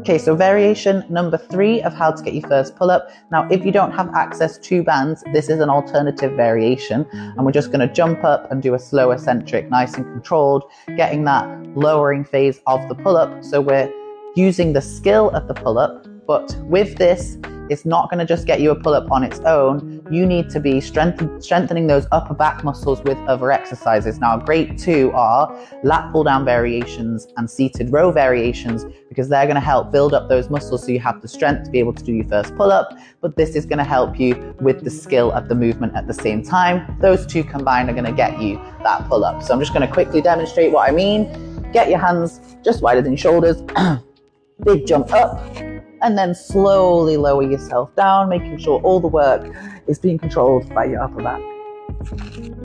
Okay, so variation number three of how to get your first pull up. Now, if you don't have access to bands, this is an alternative variation, and we're just going to jump up and do a slow eccentric, nice and controlled, getting that lowering phase of the pull up. So we're using the skill of the pull up, but with this, it's not going to just get you a pull up on its own. You need to be strengthen, strengthening those upper back muscles with other exercises. Now, great two are lat pull down variations and seated row variations because they're going to help build up those muscles so you have the strength to be able to do your first pull up. But this is going to help you with the skill of the movement at the same time. Those two combined are going to get you that pull up. So I'm just going to quickly demonstrate what I mean. Get your hands just wider than your shoulders. Big jump up and then slowly lower yourself down, making sure all the work is being controlled by your upper back.